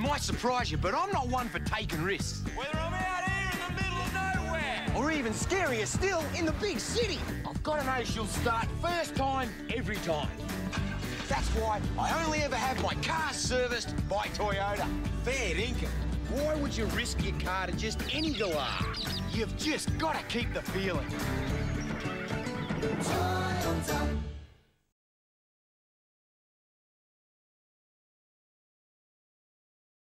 It might surprise you, but I'm not one for taking risks. Whether I'm out here in the middle of nowhere. Or even scarier still, in the big city. I've got an ace. You'll start first time, every time. That's why I only ever have my car serviced by Toyota. Fair income. Why would you risk your car to just any galah? You've just got to keep the feeling.